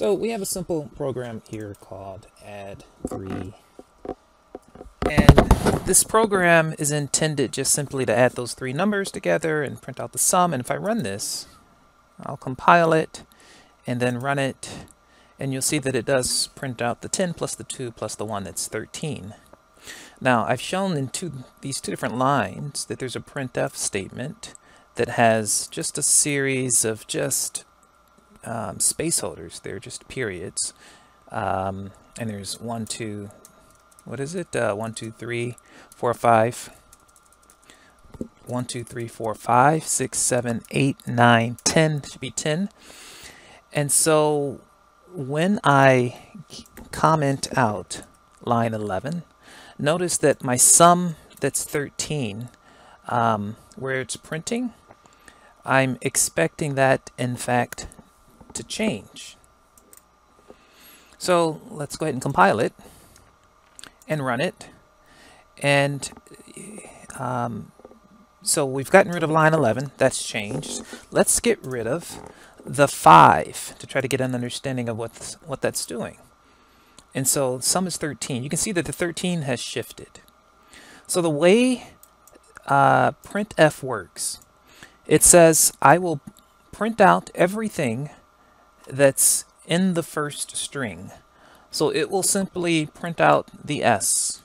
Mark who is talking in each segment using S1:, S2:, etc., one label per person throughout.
S1: So we have a simple program here called add 3. And this program is intended just simply to add those three numbers together and print out the sum. And if I run this, I'll compile it and then run it. And you'll see that it does print out the 10 plus the 2 plus the 1, that's 13. Now, I've shown in two, these two different lines that there's a printf statement that has just a series of just um, space holders. They're just periods. Um, and there's one, two, what is it? Uh, one, two, three, four, five. One, two, three, four, five, six, seven, eight, nine, ten. Should be ten. And so when I comment out line 11, notice that my sum that's 13, um, where it's printing, I'm expecting that, in fact, to change. So let's go ahead and compile it and run it. And um, so we've gotten rid of line 11. That's changed. Let's get rid of the 5 to try to get an understanding of what's, what that's doing. And so sum is 13. You can see that the 13 has shifted. So the way uh, printf works, it says I will print out everything that's in the first string. So it will simply print out the S.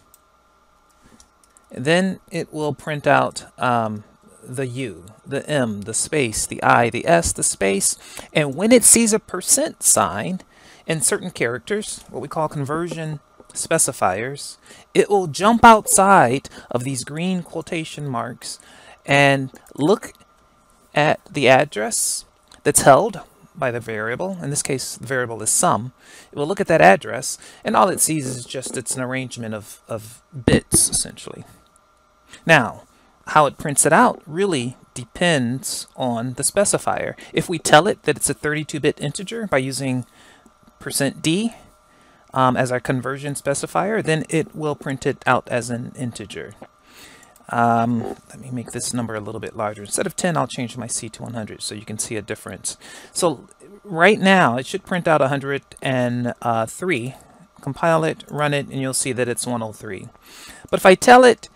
S1: Then it will print out um, the U, the M, the space, the I, the S, the space. And when it sees a percent sign in certain characters, what we call conversion specifiers, it will jump outside of these green quotation marks and look at the address that's held by the variable. In this case, the variable is sum. It will look at that address, and all it sees is just it's an arrangement of, of bits, essentially. Now, how it prints it out really depends on the specifier. If we tell it that it's a 32-bit integer by using percent %d um, as our conversion specifier, then it will print it out as an integer. Um, let me make this number a little bit larger. Instead of 10, I'll change my C to 100 so you can see a difference. So right now, it should print out 103. Compile it, run it, and you'll see that it's 103. But if I tell it,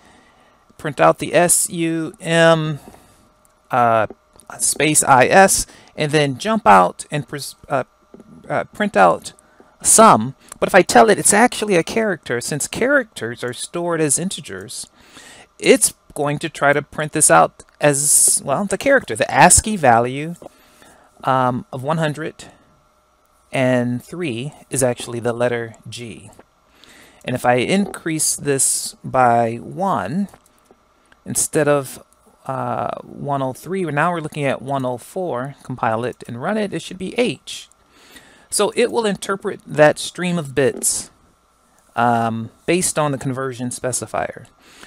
S1: print out the SUM uh, space IS, and then jump out and uh, uh, print out sum. But if I tell it it's actually a character, since characters are stored as integers, it's going to try to print this out as, well, the character, the ASCII value um, of 103 is actually the letter G. And if I increase this by 1, instead of uh, 103, now we're looking at 104, compile it and run it, it should be H. So it will interpret that stream of bits um, based on the conversion specifier.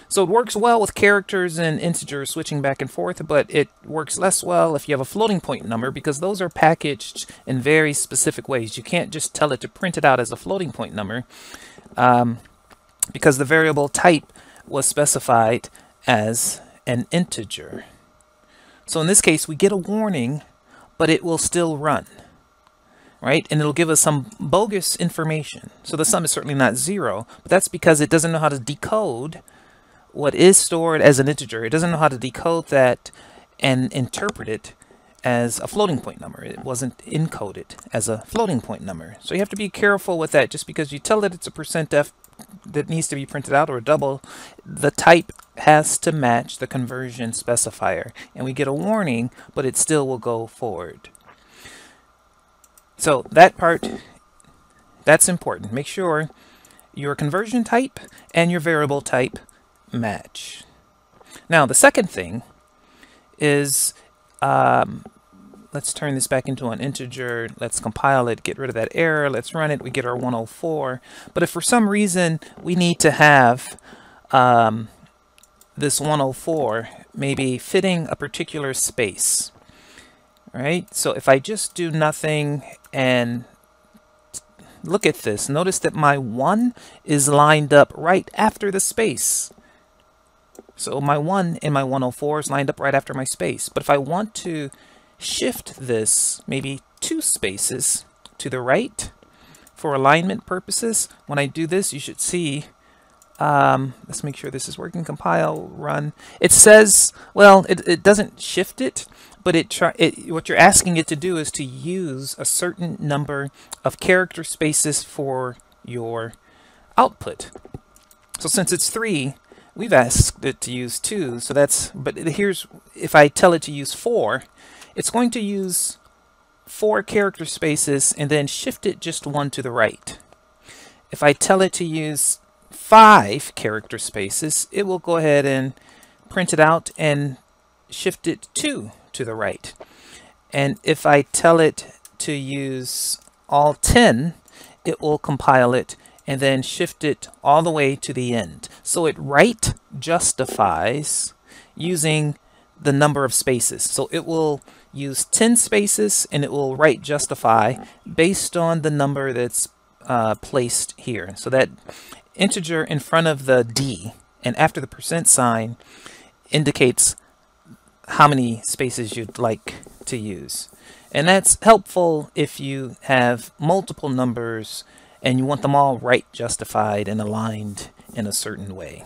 S1: So it works well with characters and integers switching back and forth, but it works less well if you have a floating point number because those are packaged in very specific ways. You can't just tell it to print it out as a floating point number um, because the variable type was specified as an integer. So in this case, we get a warning, but it will still run right? And it'll give us some bogus information. So the sum is certainly not zero, but that's because it doesn't know how to decode what is stored as an integer. It doesn't know how to decode that and interpret it as a floating point number. It wasn't encoded as a floating point number. So you have to be careful with that. Just because you tell it it's a percent %f that needs to be printed out or a double, the type has to match the conversion specifier. And we get a warning, but it still will go forward. So that part, that's important. Make sure your conversion type and your variable type match. Now, the second thing is, um, let's turn this back into an integer. Let's compile it, get rid of that error. Let's run it. We get our 104. But if for some reason we need to have um, this 104 maybe fitting a particular space, right? So if I just do nothing and look at this, notice that my 1 is lined up right after the space. So my 1 and my 104 is lined up right after my space. But if I want to shift this maybe two spaces to the right for alignment purposes. When I do this, you should see, um, let's make sure this is working, compile, run. It says, well, it, it doesn't shift it, but it, try, it what you're asking it to do is to use a certain number of character spaces for your output. So since it's three, we've asked it to use two, so that's, but here's, if I tell it to use four, it's going to use four character spaces and then shift it just one to the right. If I tell it to use five character spaces, it will go ahead and print it out and shift it two to the right. And if I tell it to use all 10, it will compile it and then shift it all the way to the end. So it right justifies using the number of spaces. So it will use 10 spaces and it will right justify based on the number that's uh, placed here. So that integer in front of the D and after the percent sign indicates how many spaces you'd like to use. And that's helpful if you have multiple numbers and you want them all right justified and aligned in a certain way.